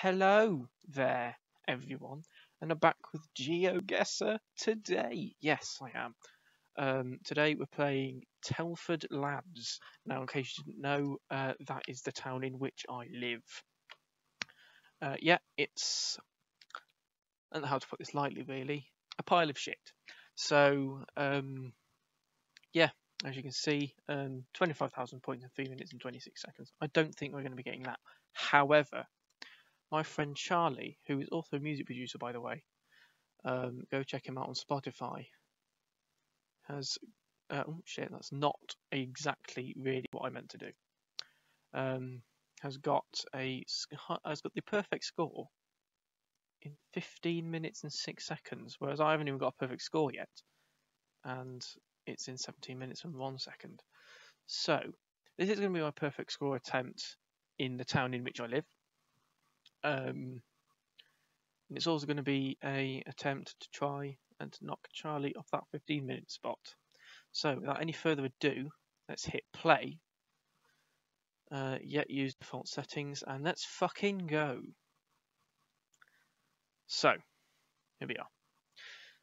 Hello there, everyone, and I'm back with GeoGuessr today. Yes, I am. Um, today we're playing Telford Labs. Now, in case you didn't know, uh, that is the town in which I live. Uh, yeah, it's, I don't know how to put this lightly, really, a pile of shit. So, um, yeah, as you can see, um, 25,000 points in 3 minutes and 26 seconds. I don't think we're going to be getting that. However, my friend Charlie, who is also a music producer, by the way, um, go check him out on Spotify, has, uh, oh shit, that's not exactly really what I meant to do. Um, has got a has got the perfect score in 15 minutes and 6 seconds, whereas I haven't even got a perfect score yet. And it's in 17 minutes and 1 second. So, this is going to be my perfect score attempt in the town in which I live. Um, and it's also going to be a attempt to try and knock Charlie off that 15 minute spot. So, without any further ado, let's hit play. Uh, yet use default settings, and let's fucking go. So, here we are.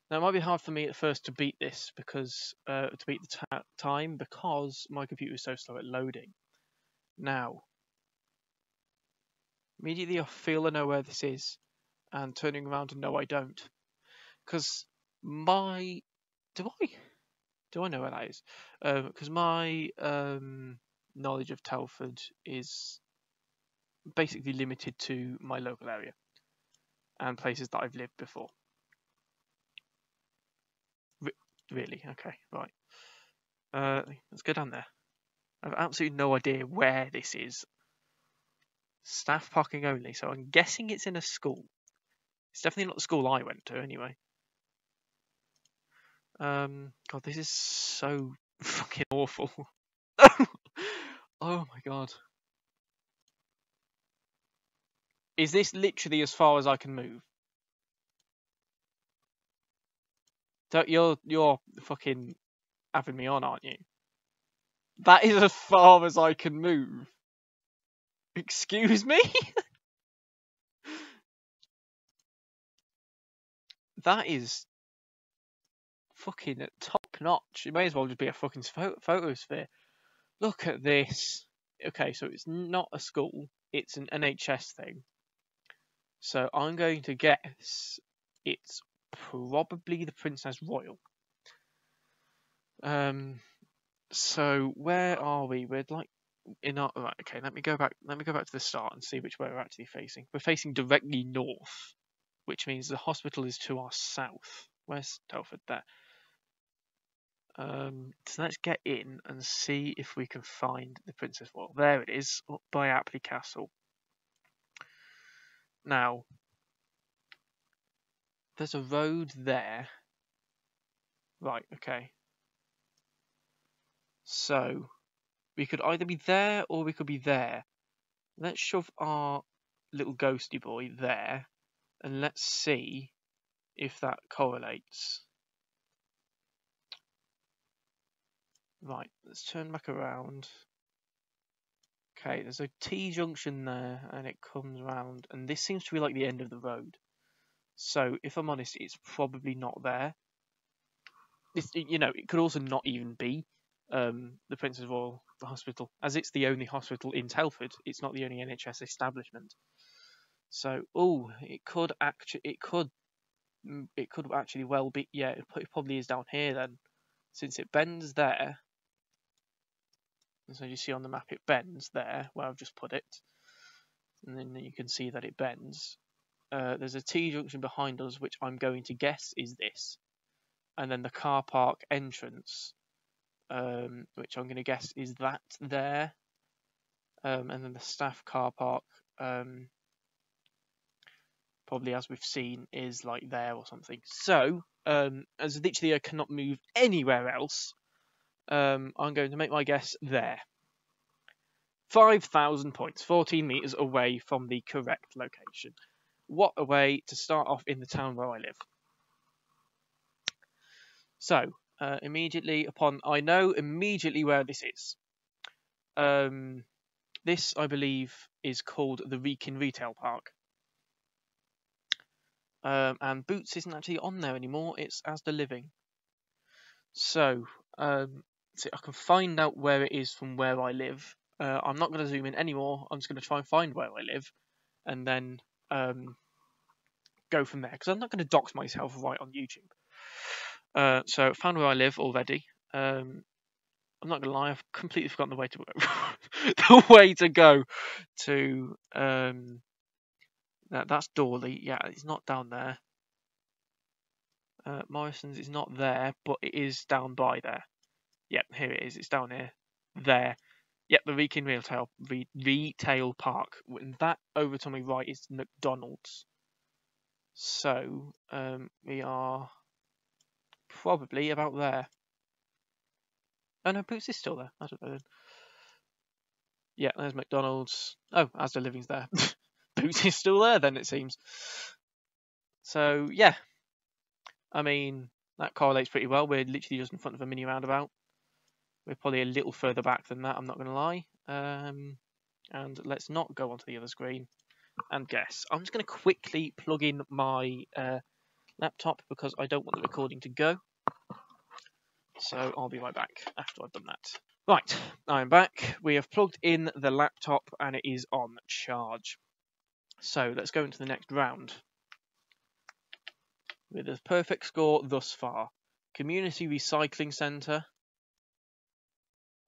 Now it might be hard for me at first to beat this because uh, to beat the time because my computer is so slow at loading. Now, immediately I feel I know where this is, and turning around and no, I don't, because my do I do I know where that is? Because um, my um, knowledge of Telford is basically limited to my local area and places that I've lived before. Really? Okay, right. Uh, let's go down there. I have absolutely no idea where this is. Staff parking only, so I'm guessing it's in a school. It's definitely not the school I went to, anyway. Um, God, this is so fucking awful. oh my god. Is this literally as far as I can move? You're you're fucking having me on, aren't you? That is as far as I can move. Excuse me? that is fucking top notch. It may as well just be a fucking photo photosphere. Look at this. Okay, so it's not a school, it's an NHS thing. So I'm going to guess it's probably the Princess Royal. Um, so where are we? We're like in our right. Okay, let me go back. Let me go back to the start and see which way we're actually facing. We're facing directly north, which means the hospital is to our south. Where's Telford? There. Um, so let's get in and see if we can find the Princess Royal. There it is, up by Apley Castle. Now, there's a road there. Right, okay. So, we could either be there or we could be there. Let's shove our little ghosty boy there and let's see if that correlates. Right, let's turn back around. Okay, there's a T-junction there and it comes around and this seems to be like the end of the road. So if I'm honest, it's probably not there. It's, you know, it could also not even be um, the Princess Royal Hospital, as it's the only hospital in Telford. It's not the only NHS establishment. So, oh, it could actually, it could, mm, it could actually well be. Yeah, it probably is down here then, since it bends there. So you see on the map, it bends there where I've just put it, and then you can see that it bends. Uh, there's a T junction behind us, which I'm going to guess is this. And then the car park entrance, um, which I'm going to guess is that there. Um, and then the staff car park, um, probably as we've seen, is like there or something. So, um, as literally I cannot move anywhere else, um, I'm going to make my guess there. 5,000 points, 14 metres away from the correct location what a way to start off in the town where I live. So, uh, immediately upon, I know immediately where this is. Um, this, I believe, is called the Wrekin Retail Park. Um, and Boots isn't actually on there anymore. It's Asda Living. So, um, see, I can find out where it is from where I live. Uh, I'm not going to zoom in anymore. I'm just going to try and find where I live, and then um, go from there. Because I'm not going to dox myself right on YouTube. Uh, so, found where I live already. Um, I'm not gonna lie, I've completely forgotten the way to the way to go to um that that's Dawley. Yeah, it's not down there. Uh, Morrison's is not there, but it is down by there. Yep, here it is. It's down here. There. Yep, the Wrekin Retail re, Retail Park. And that over to my right is McDonald's. So um, we are probably about there. Oh no, Boots is still there. I don't know. Yeah, there's McDonald's. Oh, Asda Living's there. Boots is still there then, it seems. So yeah, I mean that correlates pretty well. We're literally just in front of a mini roundabout. We're probably a little further back than that. I'm not going to lie. Um, and let's not go onto the other screen and guess. I'm just going to quickly plug in my uh, laptop because I don't want the recording to go. So I'll be right back after I've done that. Right, I'm back. We have plugged in the laptop and it is on charge. So let's go into the next round. With a perfect score thus far. Community Recycling Centre.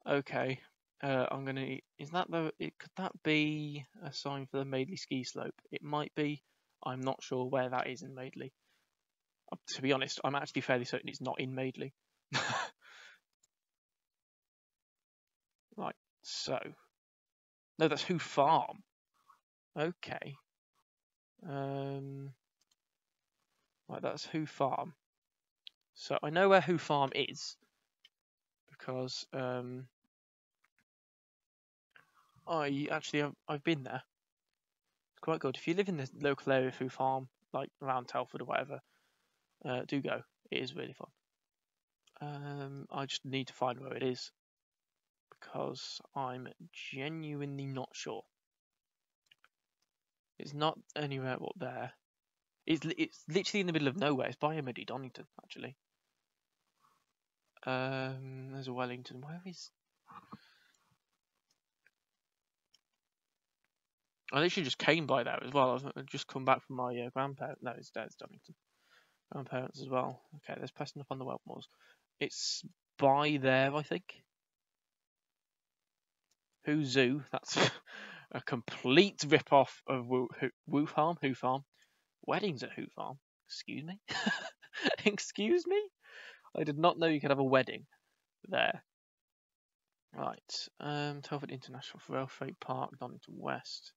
Okay. Uh, I'm gonna. Is that the? It, could that be a sign for the Madeley ski slope? It might be. I'm not sure where that is in Madeley. To be honest, I'm actually fairly certain it's not in Madeley. right, so. No, that's Hoo Farm. Okay. Um, right, that's Hoo Farm. So I know where Hoo Farm is because um, I actually have, I've been there. It's quite good. If you live in the local area of Hoo Farm, like around Telford or whatever, uh, do go. It is really fun. Um, I just need to find where it is because I'm genuinely not sure. It's not anywhere up there. It's it's literally in the middle of nowhere. It's by Emily Donnington, actually. Um, there's a Wellington. Where is? I literally just came by there as well. I've just come back from my uh, grandparents. No, it's Dad's Donnington. Grandparents as well. Okay, there's pressing up on the Weald Moors. It's by there, I think. Hoo Zoo? That's a complete rip-off of Woo, Woo Farm. Hoo Farm? Weddings at Hoo Farm. Excuse me. Excuse me. I did not know you could have a wedding there. Right. Um, Telford International Rail Freight Park, Donnington West.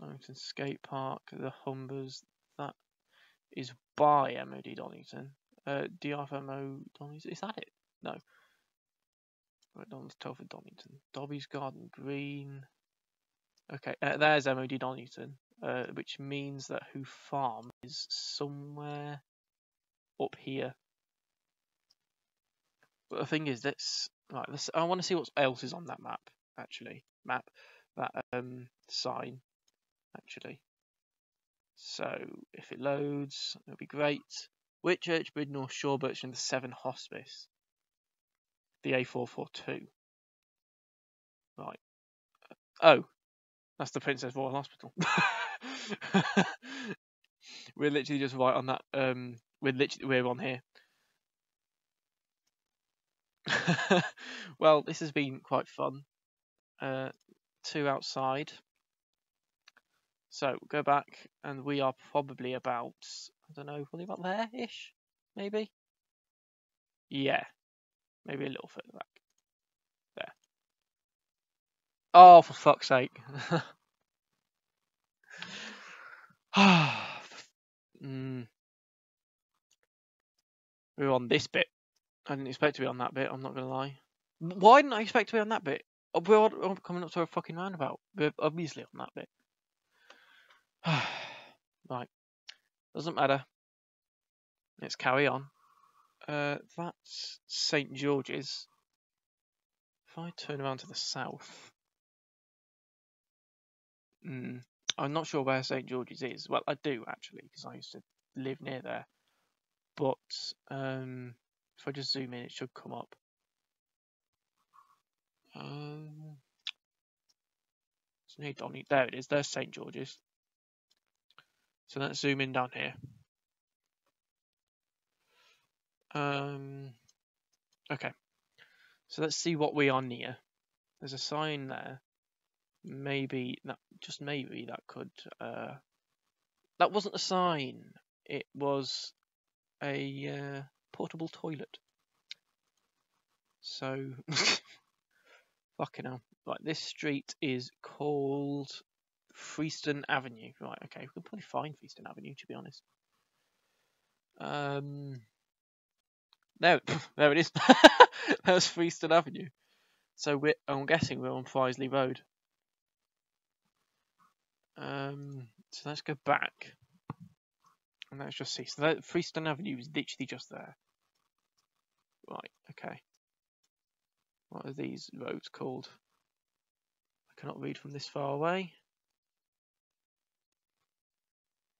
Donnington Skate Park, the Humbers. That is by MOD Donnington. Uh, DRFMO Donnington. Is that it? No. Right, Donnington, Telford Donnington. Dobby's Garden Green. Okay, uh, there's MOD Donnington, uh, which means that Hoo Farm is somewhere up here. But the thing is, let's right. Let's, I want to see what else is on that map. Actually, map that um sign. Actually, so if it loads, it'll be great. Whitchurch, Bridgnorth Shore, Birch and the Severn Hospice. The A442. Right. Oh, that's the Princess Royal Hospital. we're literally just right on that. Um, we're literally we're on here. well, this has been quite fun. Uh, two outside. So go back, and we are probably about I don't know, probably about there ish, maybe. Yeah, maybe a little further back. There. Oh, for fuck's sake. mm. We are on this bit. I didn't expect to be on that bit, I'm not going to lie. Why didn't I expect to be on that bit? We're coming up to a fucking roundabout. We're obviously on that bit. right. Doesn't matter. Let's carry on. Uh, that's St. George's. If I turn around to the south, Mm, I'm not sure where St George's is. Well, I do actually, because I used to live near there. But um, if I just zoom in, it should come up. Um, it's near Donny. There it is. There's St George's. So let's zoom in down here. Um, okay. So let's see what we are near. There's a sign there. Maybe that, just maybe that could. Uh, that wasn't a sign. It was a uh, portable toilet. So, fucking hell. Right, this street is called Freeston Avenue. Right, okay, we can probably find Freeston Avenue, to be honest. Um, there, there it is. There's Freeston Avenue. So we're, I'm guessing we're on Priorslee Road. Um, so let's go back. And let's just see. So that Freeston Avenue is literally just there. Right, okay. What are these roads called? I cannot read from this far away.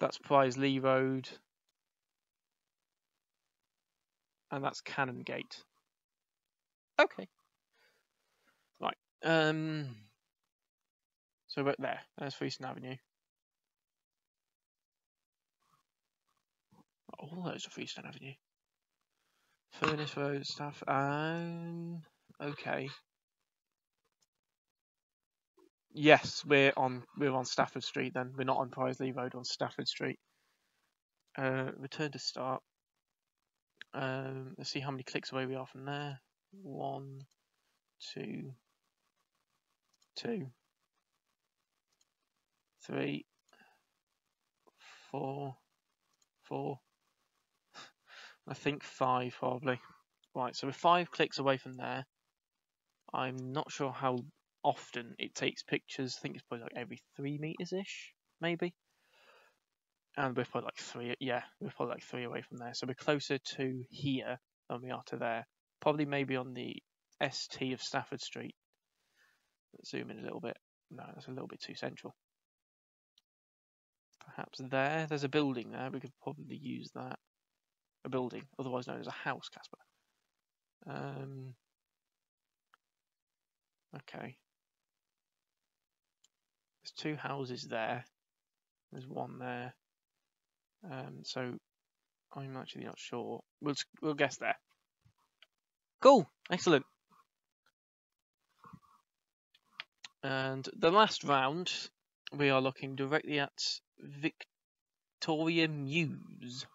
That's Priorslee Road. And that's Canongate. Okay. Right. Um. So we're there. There's Freeston Avenue. All those are Freeston Avenue. Furnace Road stuff. and Okay. Yes, we're on we're on Stafford Street then. We're not on Priorslee Road on Stafford Street. Uh, return to start. Um, let's see how many clicks away we are from there. One, two, two, three, four, four. I think five probably. Right, so we're five clicks away from there. I'm not sure how often it takes pictures. I think it's probably like every three meters ish, maybe. And we're probably like three, yeah, we're probably like three away from there. So we're closer to here than we are to there. Probably maybe on the ST of Stafford Street. Let's zoom in a little bit. No, that's a little bit too central. Perhaps there. There's a building there. We could probably use that. A building, otherwise known as a house, Casper. Um, okay. There's two houses there. There's one there. Um, so I'm actually not sure. We'll we'll guess there. Cool, excellent. And the last round, we are looking directly at Victoria Mews.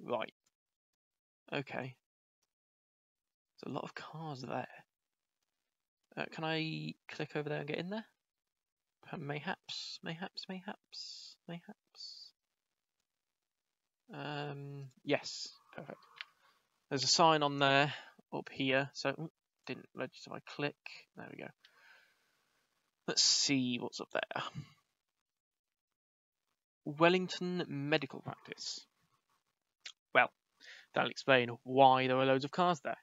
Right. Okay. There's a lot of cars there. Uh, can I click over there and get in there? Mayhaps, mayhaps, mayhaps, mayhaps. Um, yes, perfect. There's a sign on there up here, so didn't register my click. There we go. Let's see what's up there. Wellington Medical Practice. Well, that'll explain why there are loads of cars there.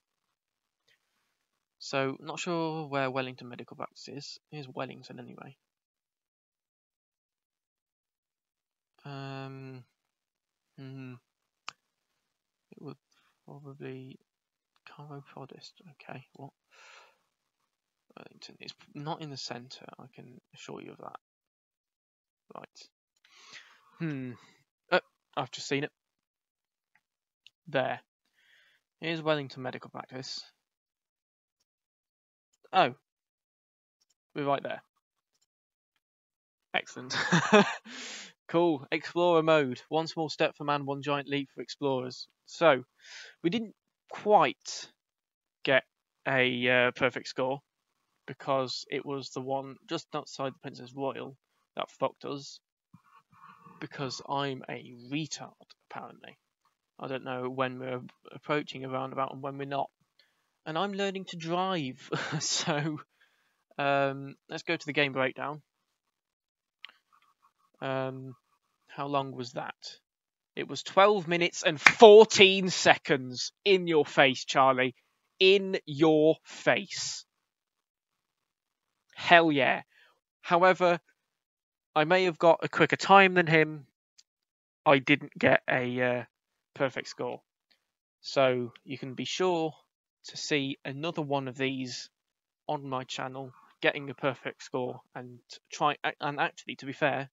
So, not sure where Wellington Medical Practice is. Here's Wellington anyway. Um, hmm, it would probably chiropodist. Okay, what? Wellington is not in the centre. I can assure you of that. Right. Hmm. Oh, I've just seen it. There. Here's Wellington Medical Practice. Oh. We're right there. Excellent. Cool. Explorer mode. One small step for man, one giant leap for explorers. So, we didn't quite get a uh, perfect score because it was the one just outside the Princess Royal that fucked us. Because I'm a retard, apparently. I don't know when we're approaching a roundabout and when we're not. And I'm learning to drive. so, um, let's go to the game breakdown. Um, how long was that? It was 12 minutes and 14 seconds. In your face, Charlie. In your face. Hell yeah. However, I may have got a quicker time than him. I didn't get a uh, perfect score. So you can be sure to see another one of these on my channel, getting a perfect score and try and actually, to be fair,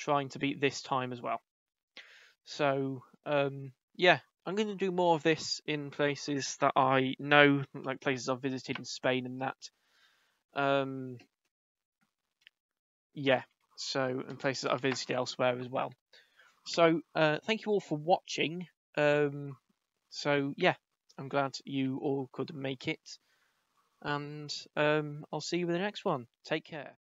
trying to beat this time as well. So um, yeah, I'm going to do more of this in places that I know, like places I've visited in Spain and that. Um, yeah, so in places I've visited elsewhere as well. So uh, thank you all for watching. Um, so yeah, I'm glad you all could make it, and um, I'll see you with the next one. Take care.